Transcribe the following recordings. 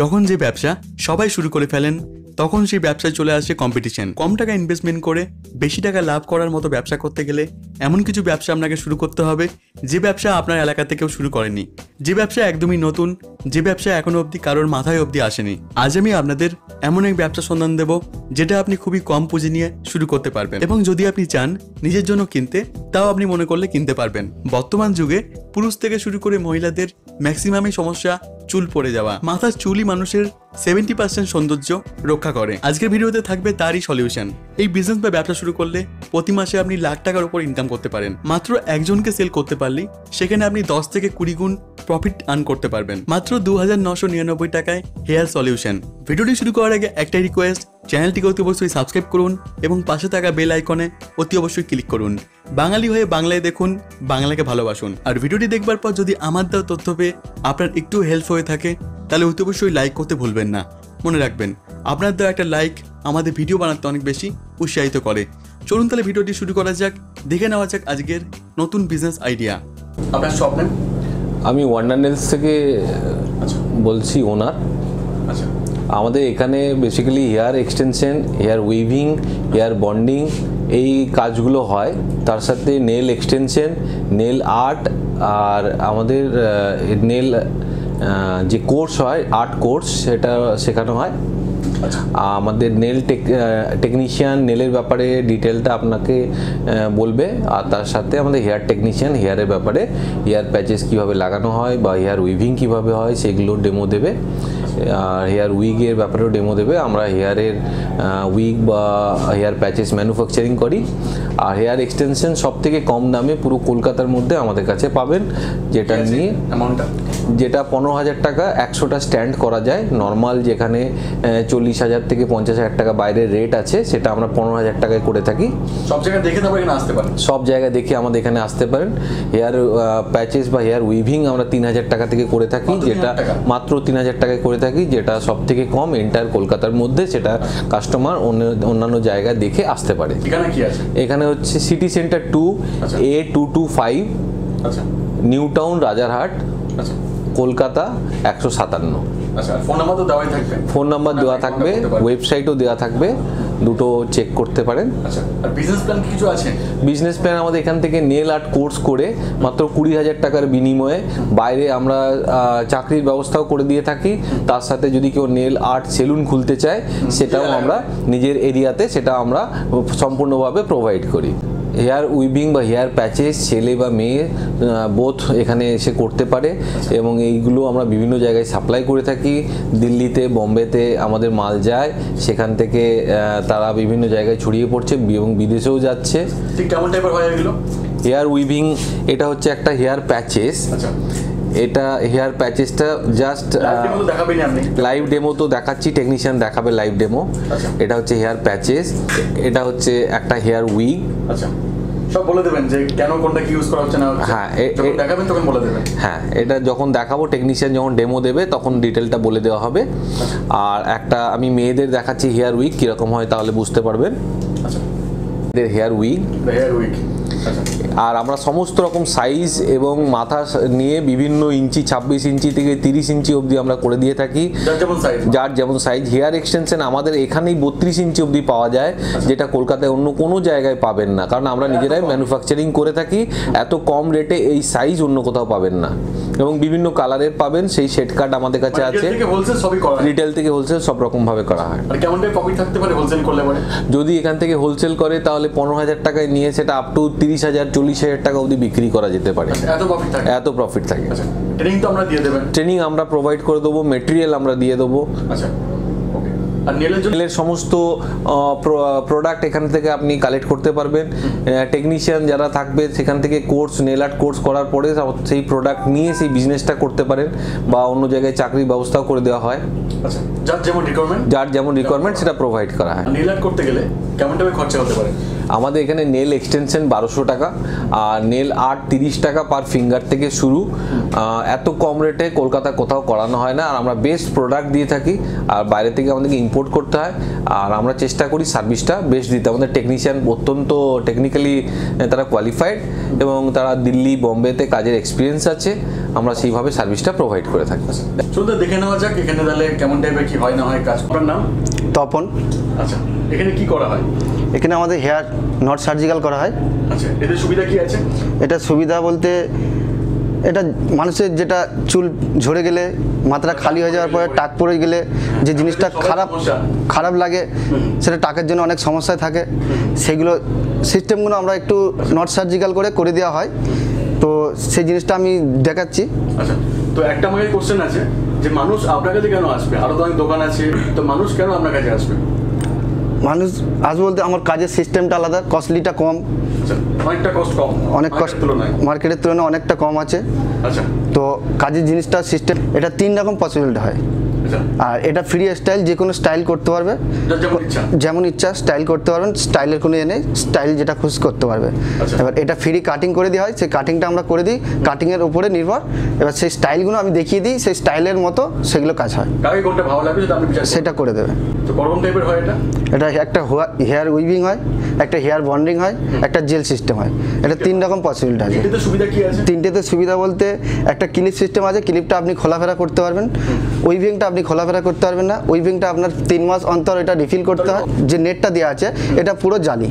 যখন যে ব্যবসা সবাই শুরু করে ফেলেন, তখন সেই ব্যবসায় চলে আসে কম্পিটিশন কম টাকা ইনভেস্টমেন্ট করে বেশি টাকা লাভ করার মতো ব্যবসা করতে গেলে এমন কিছু ব্যবসা আপনাকে শুরু করতে হবে যে ব্যবসা আপনার এলাকা থেকেও শুরু করেনি যে ব্যবসা একদমই নতুন, যে ব্যবসা এখনও অবধি কারোর মাথায় অবধি আসেনি। আজ আমি আপনাদের এমন এক ব্যবসা সন্ধান দেব যেটা আপনি খুবই কম পুঁজি নিয়ে শুরু করতে পারবেন এবং যদি আপনি চান নিজের জন্য কিনতে, তাও আপনি মনে করলে কিনতে পারবেন। বর্তমান যুগে পুরুষ থেকে শুরু করে মহিলাদের ম্যাক্সিমামই সমস্যা চুল পড়ে যাওয়া। মাথার চুলই মানুষের সেভেন্টি পার্সেন্ট সৌন্দর্য রক্ষা করে। আজকের ভিডিওতে থাকবে তারই সলিউশন। এই বিজনেস বা ব্যবসা শুরু করলে প্রতি মাসে আপনি লাখ টাকার উপর ইনকাম করতে পারেন। মাত্র একজনকে সেল করতে পারলে সেখানে আপনি দশ থেকে কুড়ি গুণ প্রফিট আর্ন করতে পারবেন। মাত্র দু হাজার নশো নিরানব্বই টাকায় হেয়ার সলিউশন ভিডিওটি শুরু করার আগে একটাই রিকোয়েস্ট চ্যানেলটিকে অতি অবশ্যই সাবস্ক্রাইব করুন এবং পাশে থাকা বেল আইকনে অতি অবশ্যই ক্লিক করুন। বাঙালি হয়ে বাংলায় দেখুন, বাংলাকে ভালোবাসুন। আর ভিডিওটি দেখবার পর যদি আমার দেওয়া তথ্য পেয়ে আপনার একটু হেল্প হয়ে থাকে তাহলে অতি অবশ্যই লাইক করতে ভুলবেন না। মনে রাখবেন আপনার দেওয়া একটা লাইক আমাদের ভিডিও বানাতে অনেক বেশি উৎসাহিত করে। চলুন তাহলে ভিডিওটি শুরু করা যাক দেখে নেওয়া যাক আজকের নতুন বিজনেস আইডিয়া আপনার শপ নেম আমি ওয়ান্ডারনেলস থেকে বলছি ওনার আচ্ছা। আমাদের এখানে basically hair extension hair weaving hair bonding এই কাজগুলো হয়। তার সাথে নেল এক্সটেনশন নেল আর্ট আর আমাদের নেল যে কোর্স হয় আর্ট কোর্স সেটা শেখানো হয়। আচ্ছা। আমাদের নেল টেক টেকনিশিয়ান নেলের ব্যাপারে ডিটেলটা আপনাকে বলবে। আর তার সাথে আমাদের হেয়ার টেকনিশিয়ান হেয়ারের ব্যাপারে হেয়ার প্যাচেস কীভাবে লাগানো হয় বা হেয়ার উইভিং কীভাবে হয় সেগুলো ডেমো দেবে। আর হেয়ার উইগের ব্যাপারেও ডেমো দেবে। আমরা হেয়ারের উইগ বা হেয়ার প্যাচেস ম্যানুফ্যাকচারিং করি। আর হেয়ার এক্সটেনশন সব থেকে কম দামে পুরো কলকাতার মধ্যে আমাদের কাছে পাবেন। যেটা নিয়ে যেটা পনেরো হাজার টাকা একশোটা স্ট্যান্ড করা যায়। নর্মাল যেখানে চল্লিশ হাজার থেকে পঞ্চাশ হাজার টাকা বাইরের রেট আছে সেটা আমরা পনেরো হাজার টাকায় করে থাকি। সব জায়গায় দেখে তারপর এখানে আসতে পারেন। সব জায়গায় দেখে আমাদের এখানে আসতে পারেন। হেয়ার প্যাচেস বা হেয়ার উইভিং আমরা তিন হাজার টাকা থেকে করে থাকি। যেটা মাত্র তিন হাজার টাকায় করে থাকি যেটা সব থেকে কম এন্টার কলকাতার মধ্যে সেটা কাস্টমার অন্যান্য জায়গা দেখে আসতে পারে। এখানে হচ্ছে সিটি সেন্টার টু আচ্ছা। এ টু টু ফাইভ আচ্ছা। নিউ টাউন রাজারহাট আচ্ছা। কলকাতা একশো সাতান্ন। আচ্ছা ফোন নাম্বার ফোন নাম্বার দেওয়া থাকবে। ওয়েবসাইটও দেওয়া থাকবে। দুটো চেক করতে পারেন। আচ্ছা আর বিজনেস প্ল্যান কিছু আছে? বিজনেস প্ল্যান আমাদের এখান থেকে নেল আর্ট কোর্স করে মাত্র কুড়ি হাজার টাকার বিনিময়ে বাইরে আমরা চাকরির ব্যবস্থাও করে দিয়ে থাকি। তার সাথে যদি কেউ নেল আর্ট সেলুন খুলতে চায় সেটাও আমরা নিজের এরিয়াতে সেটা আমরা সম্পূর্ণভাবে প্রোভাইড করি। হেয়ার উইভিং বা হেয়ার প্যাচেস ছেলে বা মেয়ে বোথ এখানে এসে করতে পারে। এবং এইগুলো আমরা বিভিন্ন জায়গায় সাপ্লাই করে থাকি। দিল্লিতে বোম্বেতে আমাদের মাল যায়। সেখান থেকে তারা বিভিন্ন জায়গায় ছড়িয়ে পড়ছে এবং বিদেশেও যাচ্ছে। ঠিক কেমন টাইপের হয় এগুলো? হেয়ার উইভিং এটা হচ্ছে একটা হেয়ার প্যাচেস। আচ্ছা। এটা হেয়ার প্যাচেসটা জাস্ট লাইভ ডেমো তো ডেমো দেখাচ্ছি টেকনিশিয়ান দেখাবে লাইভ ডেমো আচ্ছা। এটা হচ্ছে হেয়ার প্যাচেস এটা হচ্ছে একটা হেয়ার উইগ। আচ্ছা। সব বলে দেবেন যে কেন কোনটা কি ইউজ করা হচ্ছে না হ্যাঁ, যখন দেখাবেন তখন বলে দেবেন। হ্যাঁ এটা যখন দেখাবো টেকনিশিয়ান যখন ডেমো দেবে তখন ডিটেলটা বলে দেওয়া হবে। আর একটা আমি মেয়েদের দেখাচ্ছি হেয়ার উইগ কীরকম হয় তাহলে বুঝতে পারবেন। আচ্ছা। Hair wig. হেয়ার উইক আচ্ছা আর আমরা সমস্ত রকম সাইজ এবং মাথা নিয়ে বিভিন্ন ইঞ্চি ছাব্বিশ ইঞ্চি থেকে তিরিশ ইঞ্চি অবধি আমরা করে দিয়ে থাকি। যার যেমন সাইজ হেয়ার এক্সটেনশন আমাদের এখানেই বত্রিশ ইঞ্চি অবধি পাওয়া যায় যেটা কলকাতায় অন্য কোনো জায়গায় পাবেন না। কারণ আমরা নিজেরাই ম্যানুফ্যাকচারিং করে থাকি এত কম রেটে এই সাইজ অন্য কোথাও পাবেন না। এবং বিভিন্ন কালারের পাবেন সেই সেট কার্ড আমাদের কাছে আছে। করা হয়। রিটেল থেকে হোলসেল সব রকম ভাবে করা হয়। পরে যদি এখান থেকে হোলসেল করে তাহলে পনেরো হাজার টাকায় নিয়ে সেটা আপ টু তিরিশ হাজার চল্লিশ হাজার টাকা অবধি বিক্রি করা যেতে পারে। এত প্রফিট থাকে? এত প্রফিট থাকে। আচ্ছা ট্রেনিং তো আমরা দিয়ে দেবেন। ট্রেনিং আমরা প্রোভাইড করে দেবো মেটেরিয়াল আমরা দিয়ে দেবো। আচ্ছা ওকে নেলের সমস্ত প্রোডাক্ট এখান থেকে আপনি কালেক্ট করতে পারবেন। টেকনিশিয়ান যারা থাকবে সেখান থেকে কোর্স নেল আর্ট কোর্স করার পরে সেই প্রোডাক্ট নিয়ে সেই বিজনেসটা করতে পারেন বা অন্য জায়গায় চাকরির ব্যবস্থাও করে দেওয়া হয়। আচ্ছা যার যেমন রিকোয়ারমেন্ট যার যেমন রিকোয়ারমেন্ট সেটা প্রোভাইড করা হয়। নীল আর্ট করতে গেলে কেমন খরচা হতে পারে? আমাদের এখানে নেল এক্সটেনশন বারোশো টাকা আর নেল আর্ট তিরিশ টাকা পার ফিঙ্গার থেকে শুরু। এত কম রেটে কলকাতা কোথাও করানো হয় না আর আমরা বেস্ট প্রোডাক্ট দিয়ে থাকি আর বাইরে থেকে আমাদেরকে ইম্পোর্ট করতে হয়। আর আমরা চেষ্টা করি সার্ভিসটা বেস্ট দিতে। আমাদের টেকনিশিয়ান অত্যন্ত টেকনিক্যালি তারা কোয়ালিফাইড এবং তারা দিল্লি বোম্বেতে কাজের এক্সপিরিয়েন্স আছে। আমরা সেইভাবে সার্ভিসটা প্রোভাইড করে থাকি। চলতে দেখে নেওয়া যাক এখানে তাহলে কেমন টাইপের কি হয় না হয় কাজ আপনার নাম? তপন। আচ্ছা এখানে কি করা হয়? এখানে আমাদের হেয়ার নট সার্জিক্যাল করা হয়। আচ্ছা এদের সুবিধা কি আছে? এটা সুবিধা বলতে এটা মানুষের যেটা চুল ঝরে গেলে মাত্রা খালি হয়ে যাওয়ার পরে টাক পড়ে গেলে যে জিনিসটা খারাপ খারাপ লাগে সেটা টাকের জন্য অনেক সমস্যায় থাকে। সেগুলো সিস্টেমগুলো আমরা একটু নট সার্জিক্যাল করে করে দেওয়া হয়। তো সেই জিনিসটা আমি দেখাচ্ছি। আচ্ছা তো একটা আমাকে কোশ্চেন আছে যে মানুষ আপনার কাছে কেন আসবে? আরও তো অনেক দোকান আছে তো মানুষ কেন আপনার কাছে আসবে? মানুষ আজ বলতে আমার কাজের সিস্টেমটা আলাদা কস্টলিটা কম। আচ্ছা অনেকটা কস্ট কম। অনেক কস্ট মার্কেটের তুলনায় অনেকটা কম আছে। আচ্ছা। তো কাজের জিনিসটা সিস্টেম এটা তিন রকম পসিবিলিটি হয়। আচ্ছা। আর এটা ফ্রি স্টাইল যে কোনো স্টাইল করতে পারবে। যেমন ইচ্ছা। স্টাইল করতে পারবেন স্টাইলের কোনো ইয়ে নেই স্টাইল যেটা খুশি করতে পারবে। আচ্ছা। এবার এটা ফ্রি কাটিং করে দেওয়া হয় সেই কাটিংটা আমরা করে দিই কাটিংয়ের উপরে নির্ভর। এবার সেই স্টাইলগুলো আমি দেখিয়ে দিই সেই স্টাইলের মতো সেগুলো কাজ হয়। সেটা করে দেবে। হয় এটা? একটা হেয়ার উইভিং হয় একটা হেয়ার বন্ডিং হয় একটা জেল সিস্টেম হয়। এটা তিন রকম পসিবিলিটি আছে? তিনটেতে সুবিধা বলতে একটা ক্লিপ সিস্টেম আছে ক্লিপটা আপনি খোলাফেরা করতে পারবেন। উইভিংটা আপনি খোলাফেরা করতে পারবেন না। উইভিংটা আপনার তিন মাস অন্তর এটা রিফিল করতে হয়। যে নেটটা দেওয়া আছে এটা পুরো জালি।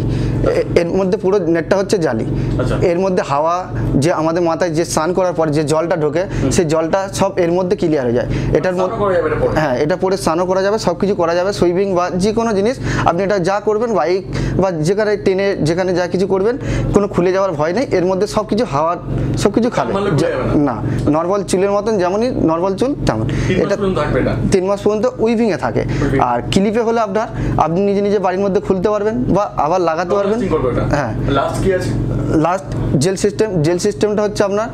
এর মধ্যে পুরো নেটটা হচ্ছে জালি। আচ্ছা। এর মধ্যে হাওয়া যে আমাদের মাথায় যে স্নান করার পর যে জলটা ঢোকে সেই জলটা সব এর মধ্যে ক্লিয়ার হয়ে যায়। এটার পরে? হ্যাঁ এটা পরে স্নানও করা যাবে সব কিছু করা যাবে সুইমিং বা যে কোনো জিনিস। আপনি এটা যা করবেন বাইক বা যেখানে ট্রেনে যেখানে যা কিছু করবেন কোনো খুলে যাওয়ার ভয় নেই। এর মধ্যে সব কিছু হাওয়া সব কিছু খাবে যাবে না। নর্মাল চুলের মতন যেমনই নর্মাল চুল তেমন। এটা তিন মাস পর্যন্ত উইভিংয়ে থাকে। আর ক্লিপে হলে আপনার আপনি নিজে নিজে বাড়ির মধ্যে খুলতে পারবেন বা আবার লাগাতে পারবেন। হ্যাঁ। লাস্ট জেল সিস্টেম জেল সিস্টেমটা হচ্ছে আপনার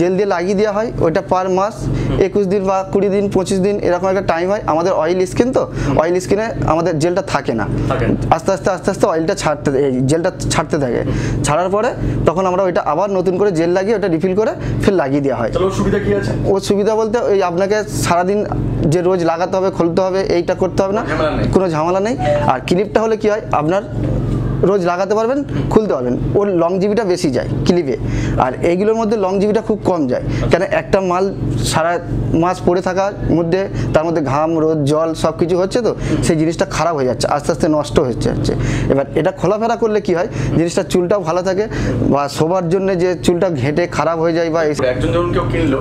জেল দিয়ে লাগিয়ে দেওয়া হয় ওইটা পার মাস একুশ দিন বা কুড়ি দিন পঁচিশ দিন এরকম একটা টাইম হয়। আমাদের অয়েল স্কিন তো অয়েল স্কিনে আমাদের জেলটা থাকে না। আস্তে আস্তে আস্তে আস্তে অয়েলটা ছাড়তে এই জেলটা ছাড়তে থাকে। ছাড়ার পরে তখন আমরা ওইটা আবার নতুন করে জেল লাগিয়ে ওটা রিফিল করে ফের লাগিয়ে দেওয়া হয়। সুবিধা কি আছে? ও সুবিধা বলতে ওই আপনাকে সারাদিন যে রোজ লাগাতে হবে খুলতে হবে এইটা করতে হবে না কোনো ঝামেলা নেই। আর ক্লিপটা হলে কি হয় আপনার রোজ লাগাতে পারবেন খুলতে পারবেন। ওর লং জিবিটা বেশি যায় ক্লিপে আর এইগুলোর মধ্যে লং জিবিটা খুব কম যায়। কেন একটা মাল সারা মাস পরে থাকার মধ্যে তার মধ্যে ঘাম রোদ জল সব কিছু হচ্ছে তো সেই জিনিসটা খারাপ হয়ে যাচ্ছে আস্তে আস্তে নষ্ট হচ্ছে যাচ্ছে এবার এটা খোলাফেরা করলে কি হয়? জিনিসটা চুলটাও ভালো থাকে বা শোবার জন্য যে চুলটা ঘেঁটে খারাপ হয়ে যায় বা একজন যখন কেউ কিনলো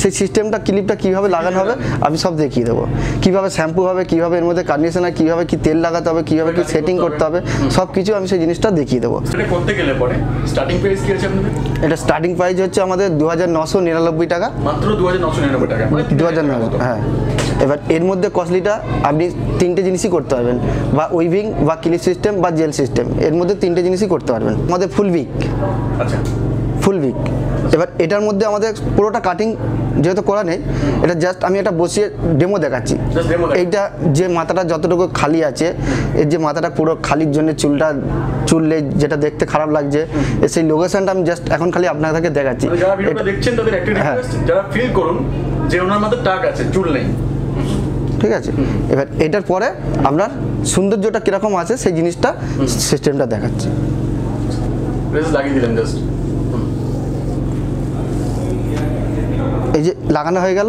সেই সিস্টেমটা ক্লিপটা কীভাবে লাগানো হবে আমি সব দেখিয়ে দেবো। কীভাবে শ্যাম্পু হবে কীভাবে এর মধ্যে কন্ডিশনার কীভাবে কি তেল লাগাতে হবে কীভাবে কি সেটিং করতে করতে হবে সব কিছু আমি সেই জিনিসটা দেখিয়ে দেবো। এটা করতে গেলে পরে? স্টার্টিং প্রাইস কি আছে আপনাদের? এটা স্টার্টিং প্রাইস হচ্ছে আমাদের দু হাজার নশো নিরানব্বই টাকা। মাত্র দু হাজার নশো নিরানব্বই টাকা। মানে দু হাজার নশো। হ্যাঁ। এবার এর মধ্যে কস্টলিটা আপনি তিনটে জিনিসই করতে পারবেন। বা উইভিং বা ক্লিপ সিস্টেম বা জেল সিস্টেম এর মধ্যে তিনটে জিনিসই করতে পারবেন। আমাদের ফুল উইক আচ্ছা। এবার এটার মধ্যে আমাদের পুরোটা কাটিং যেহেতু করা নেই এটা জাস্ট আমি এটা বসিয়ে ডেমো দেখাচ্ছি। এইটা যে মাথাটা যতটুকু খালি আছে এর যে মাথাটা পুরো খালির জন্য চুলটা চুললে যেটা দেখতে খারাপ লাগছে সেই লোকেশনটা আমি জাস্ট এখন খালি আপনাদেরকে দেখাচ্ছি। যারা দেখছেন তাদের হ্যাঁ। যারা ফিল করুন যে ওনার মধ্যে টাক আছে চুল নেই। ঠিক আছে? এবার এটার পরে আপনার সৌন্দর্যটা কীরকম আছে সেই জিনিসটা সিস্টেমটা দেখাচ্ছি। লাগিয়ে দিলেন জাস্ট এই যে লাগানো হয়ে গেল।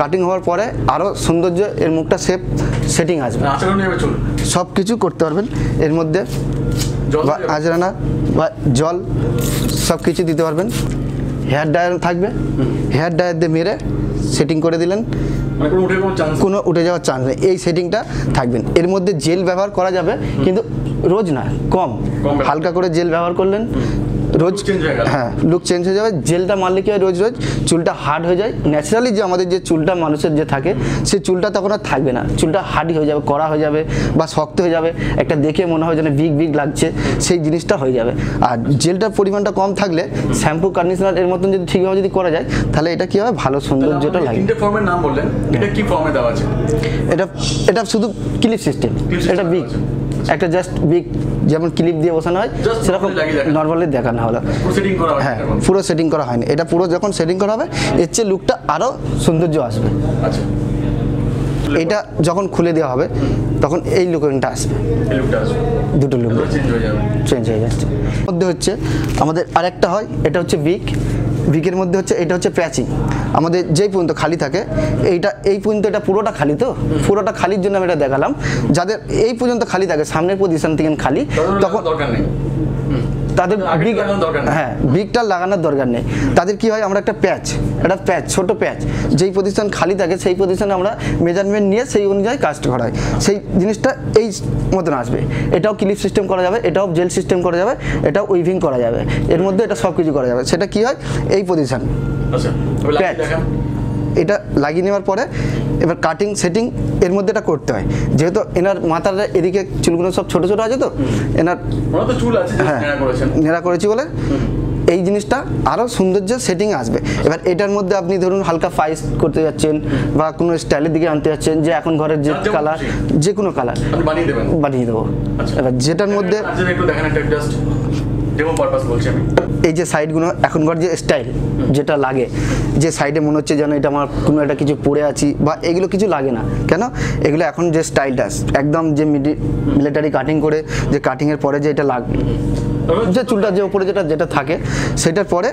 কাটিং হওয়ার পরে আরও সৌন্দর্য এর মুখটা শেপ সেটিং আসবে। সব কিছু করতে পারবেন। এর মধ্যে বা আজরানা বা জল সব কিছু দিতে পারবেন। হেয়ার ড্রায়ার থাকবে। হেয়ার ড্রায়ার দিয়ে মেরে সেটিং করে দিলেন। মানে কোনো উঠে যাওয়ার চান্স নেই। এই সেটিংটা থাকবেন। এর মধ্যে জেল ব্যবহার করা যাবে কিন্তু রোজ না কম। হালকা করে জেল ব্যবহার করলেন। রোজ হয়ে। হ্যাঁ লুক চেঞ্জ হয়ে যাবে। জেলটা মারলে কি হয়? রোজ রোজ চুলটা হার্ড হয়ে যায়। ন্যাচারালি যে আমাদের যে চুলটা মানুষের যে থাকে সেই চুলটা তখন আর থাকবে না। চুলটা হার্ডি হয়ে যাবে কড়া হয়ে যাবে বা শক্ত হয়ে যাবে। একটা দেখে মনে হয় যেন বিগ বিগ লাগছে। সেই জিনিসটা হয়ে যাবে। আর জেলটার পরিমাণটা কম থাকলে শ্যাম্পু কন্ডিশনার এর মতন যদি ঠিকভাবে যদি করা যায় তাহলে এটা কি হবে? ভালো সৌন্দর্যটা লাগে। তিনটে ফর্মের নাম বললেন। এটা কি ফর্মে দেওয়া আছে? এটা এটা শুধু ক্লিপ সিস্টেম এটা বিগ। একটা জাস্ট বিগ যেমন ক্লিপ দিয়ে বসানো হয় সেরকম। নর্মালি দেখানো। হলো। পুরো সেটিং করা হয় পুরো সেটিং করা হয়নি। এটা পুরো যখন সেটিং করা হবে এর চেয়ে লুকটা আরও সৌন্দর্য আসবে। আচ্ছা। এটা যখন খুলে দেওয়া হবে তখন এই লুকিংটা আসবে। দুটো লুক চেঞ্জ হয়ে চেঞ্জ হয়ে যাচ্ছে। মধ্যে হচ্ছে আমাদের আরেকটা হয় এটা হচ্ছে বিক বিকের মধ্যে হচ্ছে এটা হচ্ছে প্যাচিং। আমাদের যেই পর্যন্ত খালি থাকে এইটা এই পর্যন্ত এটা পুরোটা খালি তো? পুরোটা খালির জন্য আমি এটা দেখালাম। যাদের এই পর্যন্ত খালি থাকে সামনের পজিশন থেকে খালি তখন তখন দরকার নেই। তাদের বিগ। হ্যাঁ বিগটা লাগানোর দরকার নেই। তাদের কি হয় আমরা একটা প্যাচ একটা প্যাচ ছোট প্যাচ যেই পজিশন খালি থাকে সেই পজিশনে আমরা মেজারমেন্ট নিয়ে সেই অনুযায়ী কাজটা করা হয়। সেই জিনিসটা এই মতন আসবে। এটাও ক্লিপ সিস্টেম করা যাবে এটাও জেল সিস্টেম করা যাবে এটাও উইভিং করা যাবে। এর মধ্যে এটা সব কিছু করা যাবে। সেটা কি হয় এই পজিশন আচ্ছা প্যাচ এটা লাগিয়ে নেওয়ার পরে এবার কাটিং সেটিং এর মধ্যে এটা করতে হয়। যেহেতু এনার মাথার এদিকে চুলগুলো সব ছোট ছোট আছে তো এনার চুল আছে হ্যাঁ নেড়া করেছি বলে এই জিনিসটা আরও সৌন্দর্য সেটিং আসবে। এবার এটার মধ্যে আপনি ধরুন হালকা ফাইস করতে যাচ্ছেন বা কোনো স্টাইলের দিকে আনতে যাচ্ছেন যে এখন ঘরের যে কালার যে কোনো কালার বানিয়ে দেবেন। বানিয়ে দেবো। আচ্ছা। এবার যেটার মধ্যে ডেমো পারপাস বলছি আমি। এই যে সাইডগুলো এখনকার যে স্টাইল যেটা লাগে, যে সাইডে মনে হচ্ছে যেন এটা আমার কোনো একটা কিছু পরে আছি, বা এগুলো কিছু লাগে না। কেন? এগুলো এখন যে স্টাইলটা একদম যে মিলিটারি কাটিং করে, যে কাটিংয়ের পরে যে এটা লাগবে যে চুলটা যে উপরে যেটা যেটা থাকে সেটার পরে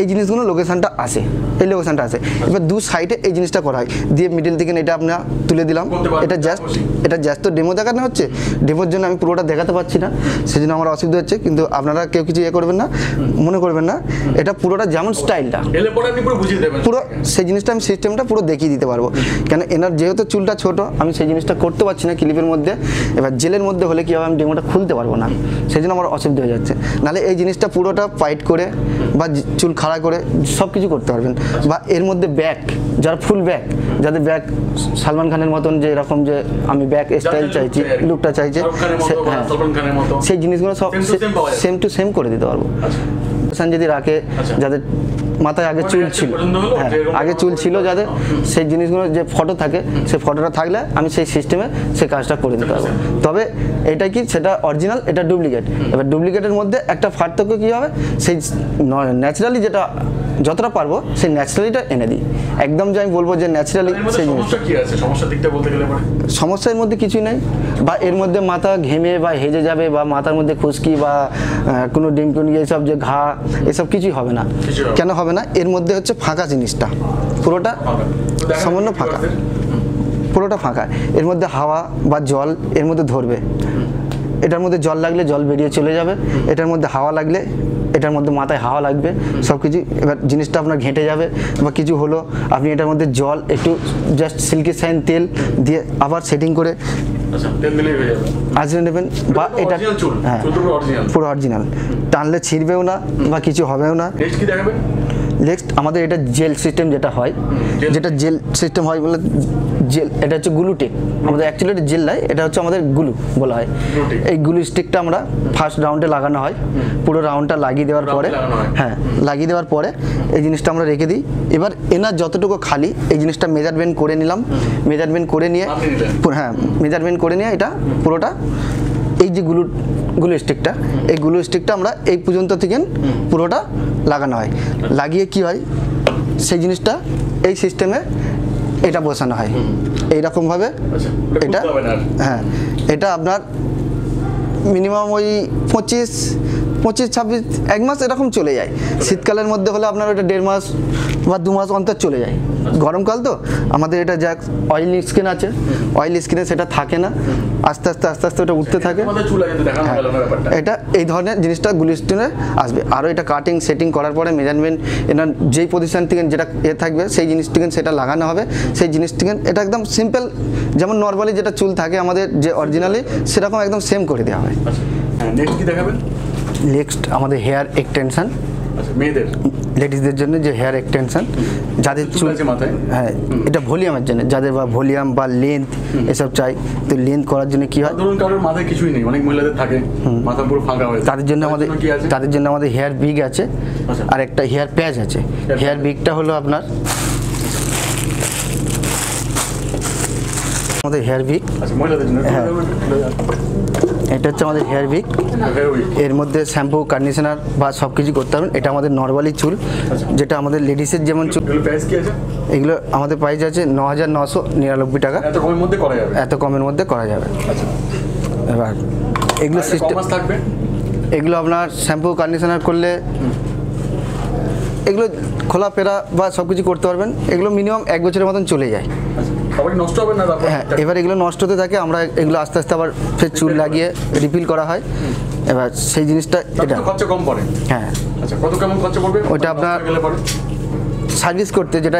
এই জিনিসগুলো লোকেশনটা আসে। এই লোকেশনটা আসে। এবার দু সাইডে এই জিনিসটা করা হয়। দিয়ে মিডিল থেকে এটা আমরা তুলে দিলাম। এটা জাস্ট এটা জাস্ট তো ডেমো দেখানো হচ্ছে। ডেমোর জন্য আমি পুরোটা দেখাতে পারছি না। সেই জন্য আমার অসুবিধা হচ্ছে কিন্তু আপনারা কেউ কিছু ইয়ে করবেন না মনে করবেন না। এটা পুরোটা যেমন স্টাইলটা পরে সেই জিনিসটা আমি সিস্টেমটা পুরো দেখিয়ে দিতে পারব। কেন এনার যেহেতু চুলটা ছোট আমি সেই জিনিসটা করতে পারছি না ক্লিপের মধ্যে। এবার জেলের মধ্যে হলে কি হবে আমি ডেমোটা খুলতে পারব না? সেই জন্য আমার অসুবিধা হয়ে যাচ্ছে। নাহলে এই জিনিসটা পুরোটা ফাইট করে বা চুল খাড়া করে সব কিছু করতে পারবেন বা এর মধ্যে ব্যাক যারা ফুল ব্যাক যাদের ব্যাক সালমান খানের মতন যে এরকম যে আমি ব্যাক স্টাইল চাইছি লুকটা চাইছি হ্যাঁ। সেই জিনিসগুলো সব। সেম টু সেম করে দিতে পারব আচ্ছা যদি রাখে আচ্ছা। যাদের মাথায় আগে মানে চুল ছিল হ্যাঁ আগে চুল ছিল। যাদের সেই জিনিসগুলো যে ফটো থাকে সেই ফটোটা থাকলে আমি সেই সিস্টেমে সেই কাজটা করে দিতে পারব। তবে এটা কি সেটা অরিজিনাল? এটা ডুপ্লিকেট। এবার ডুপ্লিকেটের মধ্যে একটা পার্থক্য কী হবে? সেই ন্যাচারালি যেটা যতটা পারব সেই ন্যাচারালিটা এনে দিই। একদম যে আমি বলব যে ন্যাচারালি সেই জিনিস সমস্যা কি আছে? সমস্যার দিকটা বলতে গেলে সমস্যার মধ্যে কিছুই নেই। বা এর মধ্যে মাথা ঘেমে বা হেজে যাবে বা মাথার মধ্যে খুশকি বা কোনো ডিমকুনি এইসব যে ঘা এসব কিছুই হবে না। কেন হবে না? এর মধ্যে হচ্ছে ফাঁকা জিনিসটা। পুরোটা সামান্য ফাঁকা। পুরোটা ফাঁকা। এর মধ্যে হাওয়া বা জল এর মধ্যে ধরবে। এটার মধ্যে জল লাগলে জল বেরিয়ে চলে যাবে। এটার মধ্যে হাওয়া লাগলে এটার মধ্যে মাথায় হাওয়া লাগবে সব কিছু এবার জিনিসটা আপনার ঘেঁটে যাবে বা কিছু হলো আপনি এটার মধ্যে জল একটু জাস্ট সিল্কি সাইন তেল দিয়ে আবার সেটিং করে আজকে আজরে নেবেন বা এটা হ্যাঁ। পুরো অরিজিনাল টানলে ছিঁড়বেও না বা কিছু হবেও না। নেক্সট আমাদের এটা জেল সিস্টেম যেটা হয় যেটা জেল সিস্টেম হয় বলে জেল এটা হচ্ছে গুলু টেক আমাদের অ্যাকচুয়ালি এটা জেল নয় এটা হচ্ছে আমাদের গুলু বলা হয়। এই গুলু স্টিকটা আমরা ফার্স্ট রাউন্ডে লাগানো হয় পুরো রাউন্ডটা লাগিয়ে দেওয়ার পরে হ্যাঁ। লাগিয়ে দেওয়ার পরে এই জিনিসটা আমরা রেখে দিই। এবার এনার যতটুকু খালি এই জিনিসটা মেজারমেন্ট করে নিলাম। মেজারমেন্ট করে নিয়ে হ্যাঁ মেজারমেন্ট করে নিয়ে এটা পুরোটা এই যে গ্লু গ্লু স্টিকটা এই গুলো স্টিকটা আমরা এই পর্যন্ত থেকে পুরোটা লাগানো হয়। লাগিয়ে কি হয়? সেই জিনিসটা এই সিস্টেমে এটা বসানো হয়। এইরকমভাবে আচ্ছা এটা। হ্যাঁ এটা আপনার মিনিমাম ওই পঁচিশ পঁচিশ ছাব্বিশ এক মাস এরকম চলে যায়। শীতকালের মধ্যে হলে আপনার ওটা দেড় মাস বা দু মাস অন্তর চলে যায়। গরমকাল তো আমাদের এটা যা অয়েল স্কিন আছে। অয়েল স্কিনে সেটা থাকে না। আস্তে আস্তে আস্তে আস্তে ওটা উঠতে থাকে। হ্যাঁ, এটা এই ধরনের জিনিসটা গুলিস্টিনে আসবে। আরও এটা কাটিং সেটিং করার পরে মেজারমেন্ট এনার যেই পজিশন থেকে যেটা এ থাকবে সেই জিনিস থেকে সেটা লাগানো হবে। সেই জিনিস থেকে এটা একদম সিম্পল যেমন নর্মালি যেটা চুল থাকে আমাদের যে অরিজিনালি সেরকম একদম সেম করে দেওয়া হবে আচ্ছা হ্যাঁ নেক্সট কি দেখাবেন? নেক্সট আমাদের হেয়ার এক্সটেনশন আচ্ছা মেয়েদের? লেডিসদের জন্য যে হেয়ার এক্সটেনশন যাদের চুল চুল আছে মাথায়? হ্যাঁ এটা ভলিউমের জন্য। যাদের বা ভলিউম বা লেন্থ এসব চাই তো লেন্থ করার জন্য কি হয়? ধরুন কারোর মাথায় কিছুই নেই অনেক মহিলাদের থাকে মাথা পুরো ফাঁকা হয়ে। তাদের জন্য আমাদের তাদের জন্য আমাদের হেয়ার বিগ আছে আচ্ছা। আর একটা হেয়ার প্যাচ আছে। হেয়ার বিগটা হলো আপনার আমাদের হেয়ার উইক আচ্ছা মহিলাদের জন্য হ্যাঁ। এটা হচ্ছে আমাদের হেয়ার উইক এর মধ্যে শ্যাম্পু কন্ডিশনার বা সব কিছু করতে পারবেন। এটা আমাদের নর্মালি চুল যেটা আমাদের লেডিসের যেমন চুল। এগুলো আমাদের প্রাইস আছে ন হাজার নশো নিরানব্বই টাকা। এত কমের মধ্যে করা যাবে? এত কমের মধ্যে করা যাবে। আচ্ছা। এবার এগুলো সিস্টেম থাকবে এগুলো আপনার শ্যাম্পু কন্ডিশনার করলে এগুলো খোলা ফেরা বা সব কিছু করতে পারবেন। এগুলো মিনিমাম এক বছরের মতন চলে যায়। আচ্ছা নষ্ট হবে না হ্যাঁ এবার এগুলো নষ্ট হতে থাকে আমরা এগুলো আস্তে আস্তে আবার ফের চুল লাগিয়ে রিফিল করা হয়। এবার সেই জিনিসটা এটা। খরচা কম পড়ে। হ্যাঁ। আচ্ছা কত কেমন খরচা পড়বে? ওইটা আপনার- সার্ভিস করতে যেটা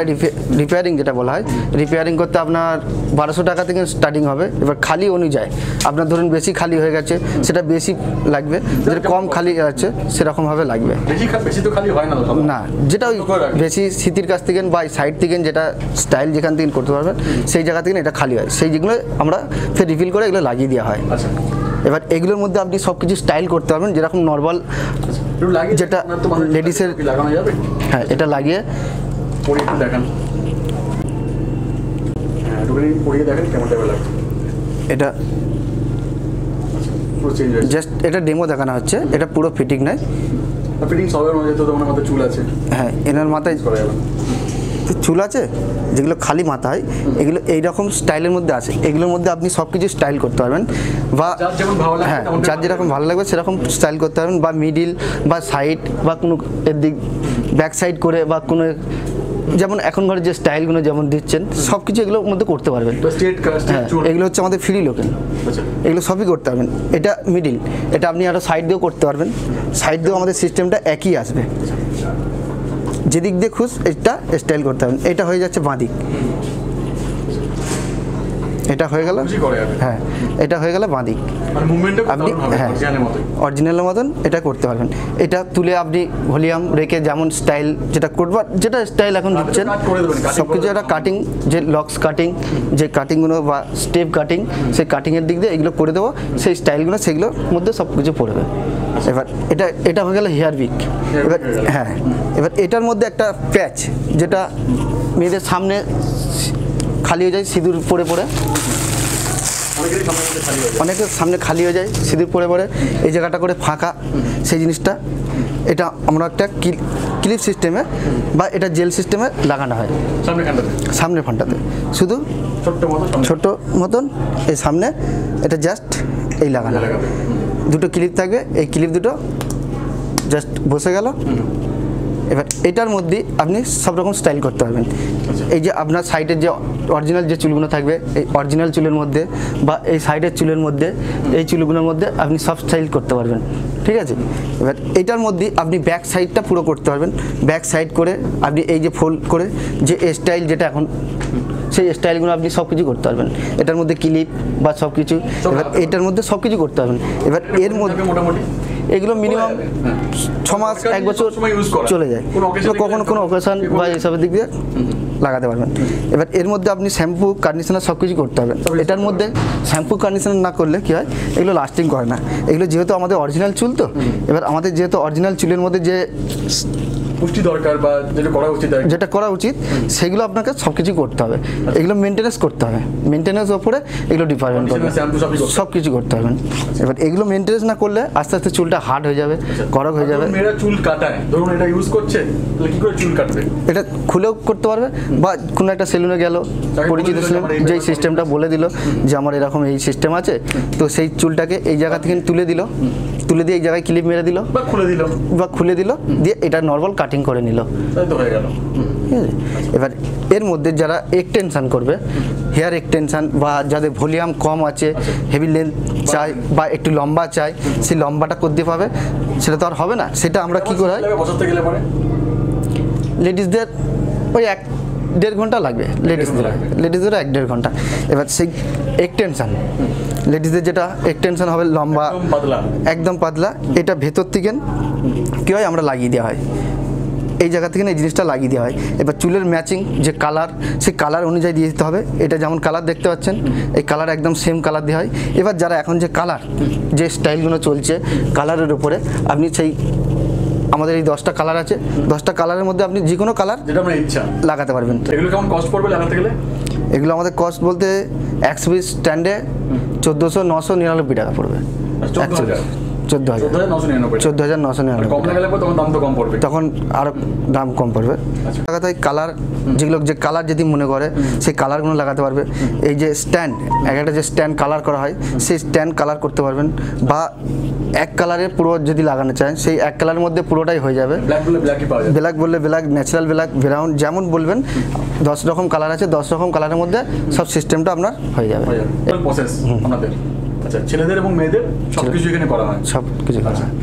রিপেয়ারিং যেটা বলা হয় রিপেয়ারিং করতে আপনার বারোশো টাকা থেকে স্টার্টিং হবে। এবার খালি অনুযায়ী আপনার ধরুন বেশি খালি হয়ে গেছে সেটা বেশি লাগবে যেটা কম খালি আছে সেরকমভাবে লাগবে। না যেটা ওই বেশি স্মৃতির কাছ থেকে বা সাইড থেকে যেটা স্টাইল যেখান থেকে করতে পারবেন সেই জায়গা থেকে এটা খালি হয়। সেই যেগুলো আমরা ফের রিফিল করে এগুলো লাগিয়ে দেওয়া হয়। আচ্ছা। এবার এগুলোর মধ্যে আপনি সব কিছু স্টাইল করতে পারবেন যেরকম নর্মাল যেটা যাবে। হ্যাঁ এটা লাগিয়ে পরিয়ে একটু দেখান। হ্যাঁ একটুখানি পরিয়ে দেখেন কেমন টাইপের লাগছে। এটা পুরো জাস্ট এটা ডেমো দেখানো হচ্ছে এটা পুরো ফিটিং নয়। ফিটিং সবের মধ্যে তো তোমার মাথায় চুল আছে। হ্যাঁ এনার মাথায় করা যাবে চুল আছে যেগুলো খালি মাথা হয় এগুলো এইরকম স্টাইলের মধ্যে আছে। এগুলোর মধ্যে আপনি সব কিছু স্টাইল করতে পারবেন বা হ্যাঁ যার যেরকম ভালো লাগবে সেরকম স্টাইল করতে পারবেন বা মিডিল বা সাইড বা কোনো এর দিক ব্যাক সাইড করে বা কোনো যেমন এখনকার যে স্টাইলগুলো যেমন দিচ্ছেন সব কিছু এগুলোর মধ্যে করতে পারবেন। হ্যাঁ এগুলো হচ্ছে আমাদের ফ্রি লোকেল আচ্ছা। এগুলো সবই করতে পারবেন। এটা মিডিল এটা আপনি আরও সাইড দিয়েও করতে পারবেন। সাইড দিয়েও আমাদের সিস্টেমটা একই আসবে। যেদিক দিয়ে খুশ এটা স্টাইল করতে হবে। এটা হয়ে যাচ্ছে বাঁদিক এটা হয়ে গেল? হ্যাঁ এটা হয়ে গেল বাঁদিক মানে আপনি হ্যাঁ। অরিজিনালের মতন এটা করতে পারবেন। এটা তুলে আপনি ভলিউম রেখে যেমন স্টাইল যেটা করবার যেটা স্টাইল এখন দিচ্ছেন সব কিছু একটা কাটিং যে লক্স কাটিং যে কাটিংগুলো বা স্টেপ কাটিং সেই কাটিংয়ের দিক দিয়ে এগুলো করে দেবো। সেই স্টাইলগুলো সেগুলোর মধ্যে সব কিছু পড়বে এবার এটা এটা হয়ে গেল হেয়ার উইক এবার হ্যাঁ। এবার এটার মধ্যে একটা প্যাচ যেটা মেয়েদের সামনে খালি হয়ে যায় সিঁদুর পরে পরে। অনেকেরই সামনে খালি হয়ে যায় অনেকের সামনে খালি হয়ে যায় সিঁদুর পরে পরে। এই জায়গাটা করে ফাঁকা সেই জিনিসটা। এটা আমরা একটা ক্লিপ সিস্টেমে বা এটা জেল সিস্টেমে লাগানো হয়। সামনে ফানটাতে শুধু ছোট্ট মতন এই সামনে এটা জাস্ট এই লাগানো। দুটো ক্লিপ থাকবে এই ক্লিপ দুটো জাস্ট বসে গেল। এবার এটার মধ্যে আপনি সব রকম স্টাইল করতে পারবেন। এই যে আপনার সাইডের যে অরিজিনাল যে চুলগুলো থাকবে এই অরিজিনাল চুলের মধ্যে বা এই সাইডের চুলের মধ্যে এই চুলগুলোর মধ্যে আপনি সব স্টাইল করতে পারবেন। ঠিক আছে? এবার এটার মধ্যে আপনি ব্যাক সাইডটা পুরো করতে পারবেন। ব্যাক সাইড করে আপনি এই যে ফোল্ড করে যে স্টাইল যেটা এখন সেই স্টাইলগুলো আপনি সব কিছু করতে পারবেন। এটার মধ্যে ক্লিপ বা সব কিছু এবার এটার মধ্যে সব কিছু করতে পারবেন। এবার এর মধ্যে মোটামুটি? এগুলো মিনিমাম ছ মাস এক বছর। চলে যায় কখনো কোনো অকেশন বা এইসবের দিক দিয়ে লাগাতে পারবেন। এবার এর মধ্যে আপনি শ্যাম্পু কন্ডিশনার সব কিছু করতে সব এটার মধ্যে শ্যাম্পু কন্ডিশনার না করলে কি হয়? এগুলো লাস্টিং করে না। এগুলো যেহেতু আমাদের অরিজিনাল চুল তো এবার আমাদের যেহেতু অরিজিনাল চুলের মধ্যে যে পুষ্টি দরকার বা যেটা করা উচিত যেটা করা উচিত সেগুলো আপনাকে সব কিছু করতে হবে। এগুলো মেনটেনেন্স করতে হবে। মেনটেনেন্স ওপরে এগুলো ডিপার্টমেন্ট করবে। হবে। সব কিছু করতে হবে। এবার এগুলো মেনটেনেন্স না করলে আস্তে আস্তে চুলটা হার্ড হয়ে যাবে করক হয়ে যাবে। মেয়েরা চুল কাটায়। ধরুন এটা ইউজ করছে তাহলে কি করে চুল কাটবে? এটা খুলেও করতে পারবে বা কোনো একটা সেলুনে গেল পরিচিত সেলুন যেই সিস্টেমটা বলে দিল যে আমার এরকম এই সিস্টেম আছে তো সেই চুলটাকে এই জায়গা থেকে তুলে দিল তুলে দিয়ে এই জায়গায় ক্লিপ মেরে দিল বা খুলে দিল। বা খুলে দিল দিয়ে এটা নর্মাল কাটিং করে নিল। হয়ে গেল। এবার এর মধ্যে যারা এক্সটেনশন করবে হেয়ার এক্সটেনশন বা যাদের ভলিউম কম আছে হেভি লেন্থ চাই বা একটু লম্বা চাই সেই লম্বাটা করতে পাবে? সেটা তো আর হবে না। সেটা আমরা কি করা লেডিসদের ওই এক দেড় ঘণ্টা লাগবে লেডিসদের লাগবে। লেডিসদের এক দেড় ঘণ্টা। এবার সেই এক্সটেনশন লেডিসদের যেটা এক্সটেনশন হবে লম্বা একদম পাতলা। একদম পাতলা এটা ভেতর থেকে কী হয় আমরা লাগিয়ে দেওয়া হয়। এই জায়গা থেকে না এই জিনিসটা লাগিয়ে দেওয়া হয়। এবার চুলের ম্যাচিং যে কালার সেই কালার অনুযায়ী দিয়ে দিতে হবে। এটা যেমন কালার দেখতে পাচ্ছেন এই কালার একদম সেম কালার দেওয়া হয়। এবার যারা এখন যে কালার যে স্টাইলগুলো চলছে কালারের উপরে আপনি সেই আমাদের এই দশটা কালার আছে। দশটা কালারের মধ্যে আপনি যে কোনো কালার যেটা আমার ইচ্ছা। লাগাতে পারবেন। এগুলো কেমন কস্ট পড়বে লাগাতে গেলে? এগুলো আমাদের কস্ট বলতে একশো পিস স্ট্যান্ডে চোদ্দোশো নশো নিরানব্বই টাকা পড়বে। আচ্ছা, 14,000 চোদ্দ হাজার। চোদ্দ হাজার নশো নিরানব্বই কম তখন আরও দাম কম পড়বে। আচ্ছা। লাগাতে কালার যেগুলো যে কালার যদি মনে করে সেই কালারগুলো লাগাতে পারবে। এই যে স্ট্যান্ড এক একটা যে স্ট্যান্ড কালার করা হয় সেই স্ট্যান্ড কালার করতে পারবেন। বা এক কালারের পুরো যদি লাগানো চান সেই এক কালারের মধ্যে পুরোটাই হয়ে যাবে। ব্ল্যাক বলে ব্ল্যাকই পাওয়া যাবে। ব্ল্যাক বললে ব্ল্যাক ন্যাচারাল ব্ল্যাক ব্রাউন যেমন বলবেন দশ রকম কালার আছে দশ রকম কালারের মধ্যে সব সিস্টেমটা আপনার হয়ে যাবে। প্রসেস আপনাদের। আচ্ছা ছেলেদের এবং মেয়েদের সবকিছু এখানে করা হয়। সব কিছু করা আচ্ছা। হয়।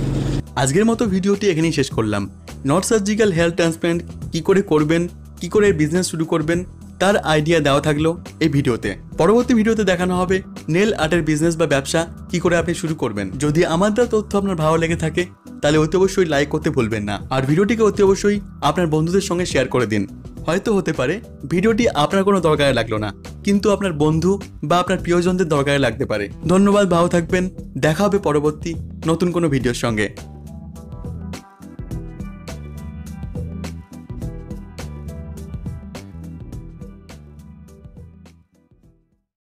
আজকের মতো ভিডিওটি এখানেই শেষ করলাম। নট সার্জিক্যাল হেয়ার ট্রান্সপ্ল্যান্ট কী করে করবেন কী করে বিজনেস শুরু করবেন তার আইডিয়া দেওয়া থাকল এই ভিডিওতে। পরবর্তী ভিডিওতে দেখানো হবে নেল আর্টের বিজনেস বা ব্যবসা কি করে আপনি শুরু করবেন। যদি আমার দেওয়া তথ্য আপনার ভালো লেগে থাকে, তাহলে অতি অবশ্যই লাইক করতে ভুলবেন না। আর ভিডিওটিকে অতি অবশ্যই আপনার বন্ধুদের সঙ্গে শেয়ার করে দিন। হয়তো হতে পারে ভিডিওটি আপনার কোনো দরকারে লাগল না, কিন্তু আপনার বন্ধু বা আপনার প্রিয়জনদের দরকারে লাগতে পারে। ধন্যবাদ, ভালো থাকবেন। দেখা হবে পরবর্তী নতুন কোনো ভিডিওর সঙ্গে।